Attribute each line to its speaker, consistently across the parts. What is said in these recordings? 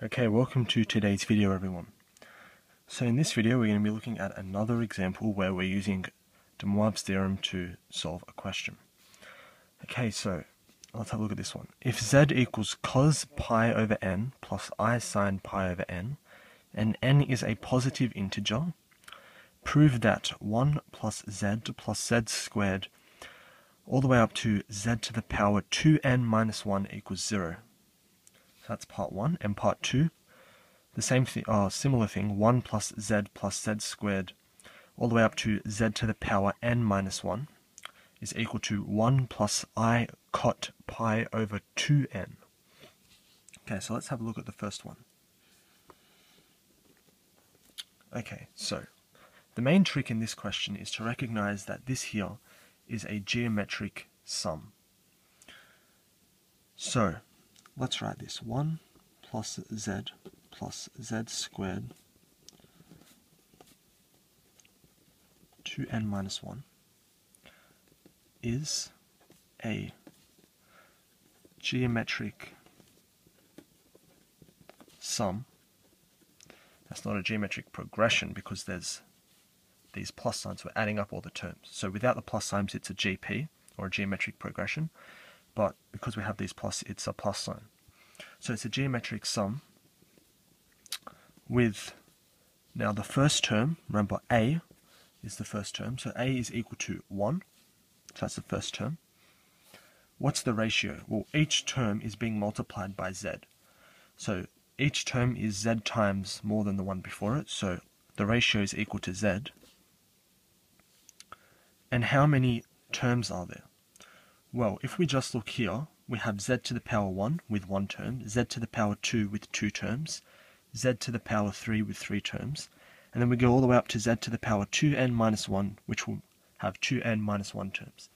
Speaker 1: Okay, welcome to today's video everyone. So in this video we're going to be looking at another example where we're using de Moivre's theorem to solve a question. Okay, so let's have a look at this one. If z equals cos pi over n plus i sine pi over n, and n is a positive integer, prove that 1 plus z plus z squared all the way up to z to the power 2n minus 1 equals 0 that's part 1. And part 2, the same thing, uh, similar thing, 1 plus z plus z squared all the way up to z to the power n minus 1 is equal to 1 plus i cot pi over 2n. Okay, so let's have a look at the first one. Okay, so the main trick in this question is to recognize that this here is a geometric sum. So, let's write this 1 plus z plus z squared 2n minus 1 is a geometric sum. That's not a geometric progression because there's these plus signs. We're adding up all the terms. So without the plus signs, it's a GP or a geometric progression but because we have these plus, it's a plus sign. So it's a geometric sum with, now the first term, remember a is the first term, so a is equal to 1, so that's the first term. What's the ratio? Well, each term is being multiplied by z. So each term is z times more than the one before it, so the ratio is equal to z. And how many terms are there? Well, if we just look here, we have z to the power 1 with one term, z to the power 2 with two terms, z to the power 3 with three terms, and then we go all the way up to z to the power 2n minus 1, which will have 2n minus 1 terms.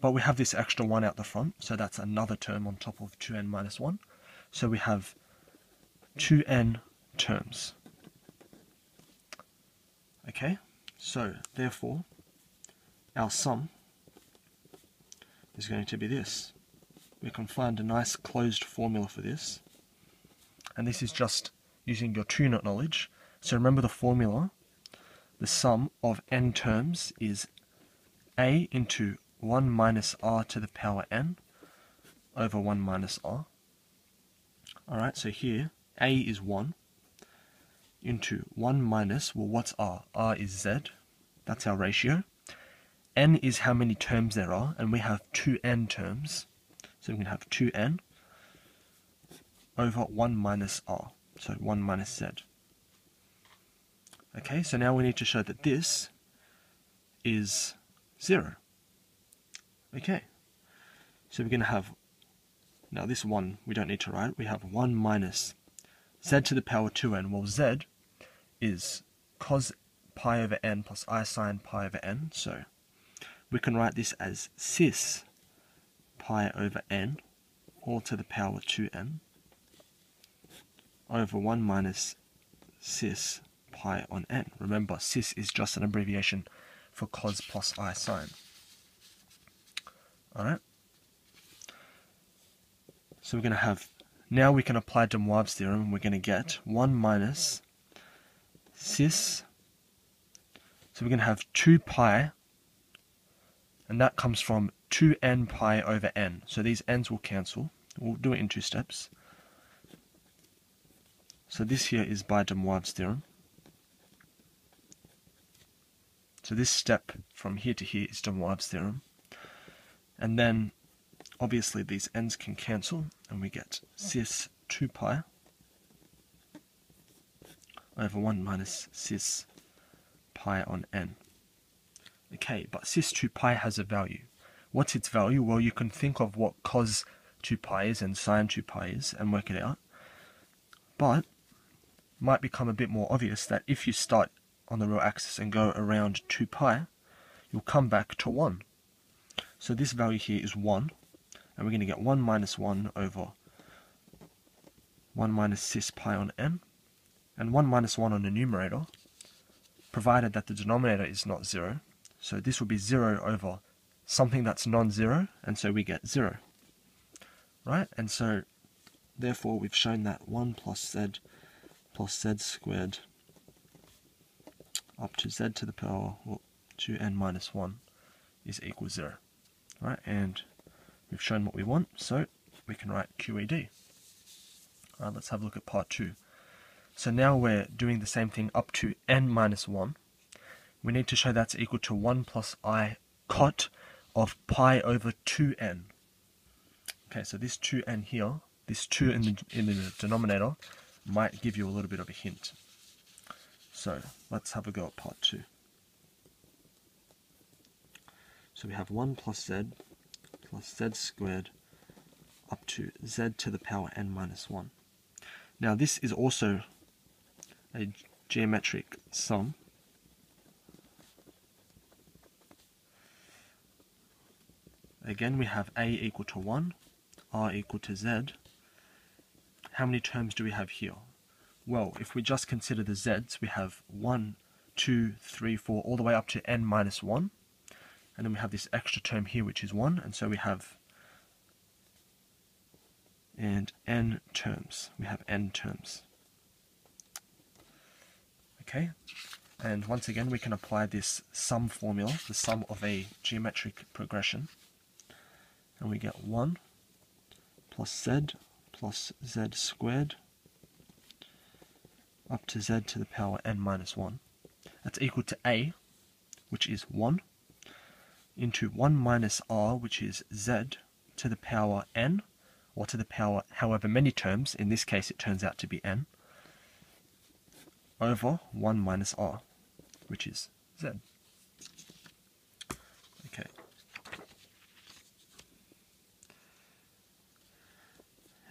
Speaker 1: But we have this extra 1 out the front, so that's another term on top of 2n minus 1. So we have 2n terms. Okay, so therefore, our sum is going to be this. We can find a nice closed formula for this. And this is just using your two-unit knowledge. So remember the formula. The sum of n terms is a into 1 minus r to the power n over 1 minus r. Alright, so here a is 1 into 1 minus, well what's r? r is z. That's our ratio n is how many terms there are, and we have 2n terms. So we can have 2n over 1 minus r, so 1 minus z. Okay, so now we need to show that this is 0. Okay, so we're going to have, now this 1 we don't need to write, we have 1 minus z to the power 2n. Well, z is cos pi over n plus i sine pi over n, so we can write this as cis pi over n all to the power 2n over 1 minus cis pi on n. Remember, cis is just an abbreviation for cos plus i sine. Alright? So we're going to have, now we can apply de Moivre's theorem, we're going to get 1 minus cis, so we're going to have 2 pi and that comes from 2n pi over n. So these n's will cancel. We'll do it in two steps. So this here is by de Moivre's theorem. So this step from here to here is de Moivre's theorem. And then obviously these n's can cancel and we get cis 2 pi over 1 minus cis pi on n. Okay, but cis 2 pi has a value. What's its value? Well, you can think of what cos 2 pi is and sine 2 pi is and work it out. But might become a bit more obvious that if you start on the real axis and go around 2 pi, you'll come back to 1. So this value here is 1, and we're going to get 1 minus 1 over 1 minus cis pi on n, and 1 minus 1 on the numerator, provided that the denominator is not 0, so this will be 0 over something that's non-zero, and so we get 0. Right? And so therefore we've shown that 1 plus z plus z squared up to z to the power well, 2n minus 1 is equal 0. Right, and we've shown what we want, so we can write QED. Alright, let's have a look at part 2. So now we're doing the same thing up to n minus 1. We need to show that's equal to 1 plus i cot of pi over 2n. Okay, so this 2n here, this 2 in the, in the denominator, might give you a little bit of a hint. So let's have a go at part 2. So we have 1 plus z plus z squared up to z to the power n minus 1. Now this is also a geometric sum. Again we have a equal to 1 r equal to z, how many terms do we have here? Well, if we just consider the z's, we have 1, 2, 3, 4, all the way up to n minus 1. And then we have this extra term here, which is 1. And so we have and n terms. We have n terms. Okay, and once again we can apply this sum formula, the sum of a geometric progression, and we get 1 plus z plus z squared up to z to the power n minus 1. That's equal to a, which is 1, into 1 minus r, which is z to the power n, or to the power however many terms, in this case it turns out to be n, over 1 minus r, which is z.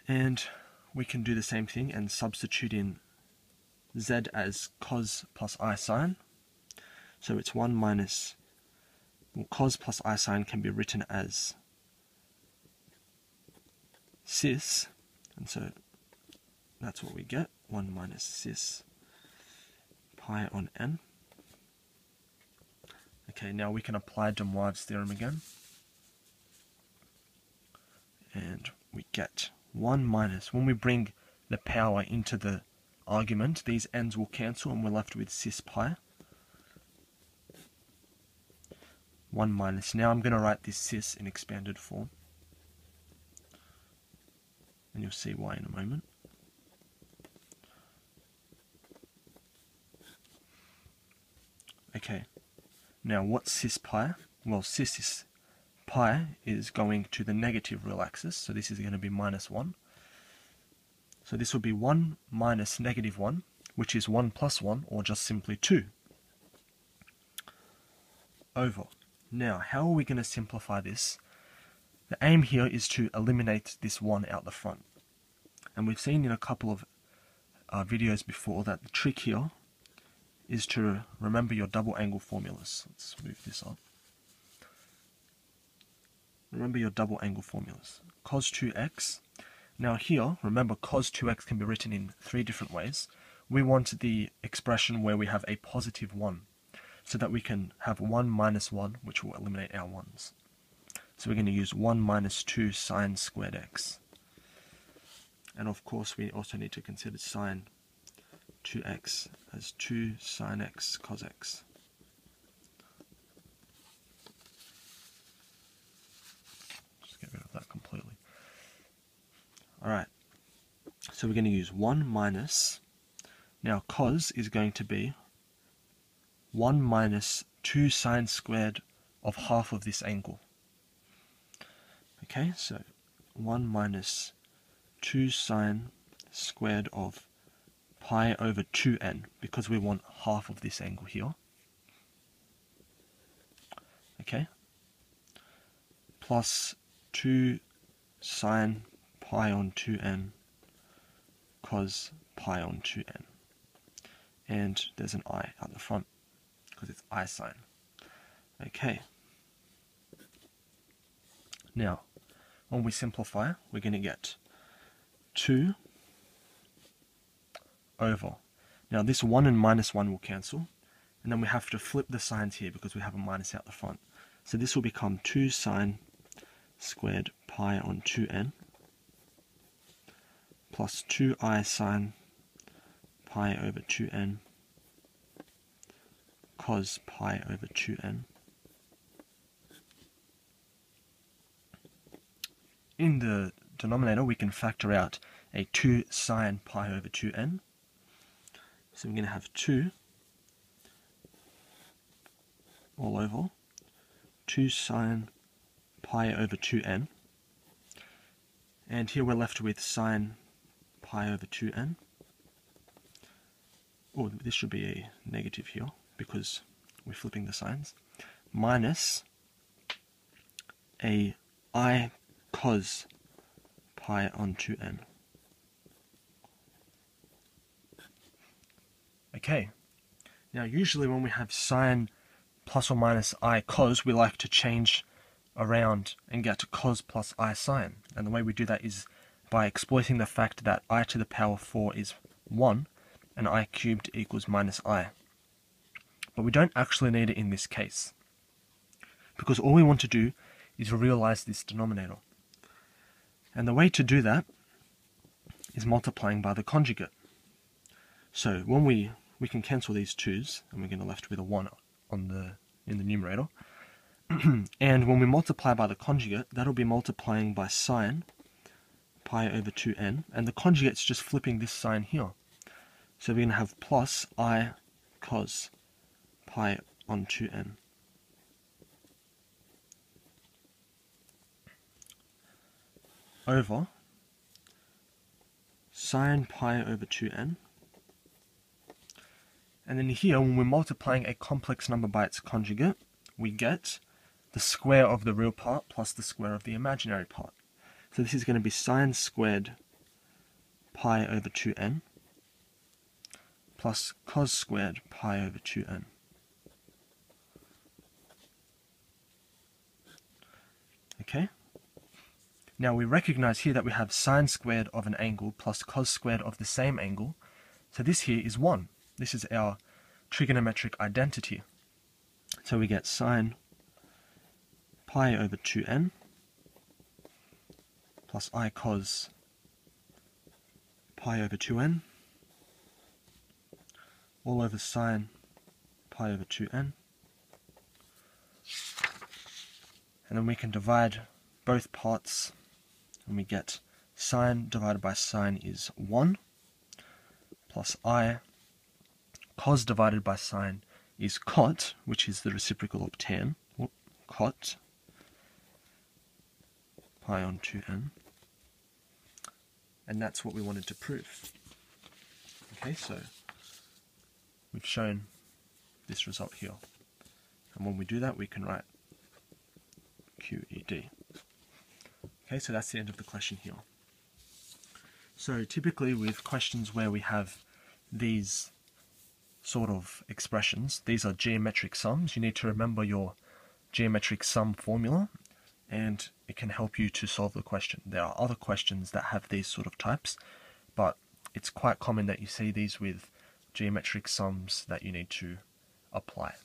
Speaker 1: And we can do the same thing and substitute in z as cos plus i sine. So it's 1 minus, well, cos plus i sine can be written as cis, and so that's what we get, 1 minus cis pi on n. Okay, now we can apply de Moivre's theorem again. And we get 1 minus, when we bring the power into the argument, these n's will cancel and we're left with cis pi. 1 minus. Now I'm going to write this cis in expanded form. And you'll see why in a moment. Okay, now what's cis pi? Well, cis is pi is going to the negative real axis, so this is going to be minus 1. So this will be 1 minus negative 1, which is 1 plus 1, or just simply 2, over. Now, how are we going to simplify this? The aim here is to eliminate this 1 out the front. And we've seen in a couple of uh, videos before that the trick here is to remember your double angle formulas. Let's move this up. Remember your double angle formulas. Cos 2x. Now here, remember cos 2x can be written in three different ways. We want the expression where we have a positive 1, so that we can have 1 minus 1, which will eliminate our 1s. So we're going to use 1 minus 2 sine squared x. And of course we also need to consider sine 2x as 2 sine x cos x. that completely. Alright, so we're going to use 1 minus, now cos is going to be 1 minus 2 sine squared of half of this angle. Okay, so 1 minus 2 sine squared of pi over 2n, because we want half of this angle here. Okay, plus 2 sine pi on 2n cos pi on 2n. And there's an i at the front because it's i sine. Okay. Now, when we simplify, we're going to get 2 over. Now this 1 and minus 1 will cancel, and then we have to flip the signs here because we have a minus out the front. So this will become 2 sine squared pi on 2n plus 2i sine pi over 2n cos pi over 2n. In the denominator, we can factor out a 2 sine pi over 2n. So we're going to have 2 all over 2 sine pi over 2n. And here we're left with sine pi over 2n. Oh, this should be a negative here because we're flipping the signs. Minus a i cos pi on 2n. Okay, now usually when we have sine plus or minus i cos, we like to change around and get to cos plus i sine. And the way we do that is by exploiting the fact that i to the power 4 is 1 and i cubed equals minus i. But we don't actually need it in this case. Because all we want to do is realize this denominator. And the way to do that is multiplying by the conjugate. So when we we can cancel these 2's and we're going to left with a 1 on the in the numerator. and when we multiply by the conjugate, that'll be multiplying by sine pi over 2n, and the conjugate's just flipping this sign here. So we're going to have plus i cos pi on 2n. over sine pi over 2n and then here, when we're multiplying a complex number by its conjugate, we get the square of the real part plus the square of the imaginary part. So this is going to be sine squared pi over 2n plus cos squared pi over 2n. Okay? Now we recognize here that we have sine squared of an angle plus cos squared of the same angle. So this here is 1. This is our trigonometric identity. So we get sine pi over 2n plus i cos pi over 2n all over sine pi over 2n and then we can divide both parts and we get sine divided by sine is 1 plus i cos divided by sine is cot, which is the reciprocal of tan, cot pi on 2n. And that's what we wanted to prove. Okay, so we've shown this result here. And when we do that, we can write QED. Okay, so that's the end of the question here. So typically with questions where we have these sort of expressions. These are geometric sums. You need to remember your geometric sum formula and it can help you to solve the question. There are other questions that have these sort of types, but it's quite common that you see these with geometric sums that you need to apply.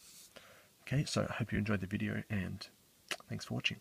Speaker 1: Okay, so I hope you enjoyed the video and thanks for watching.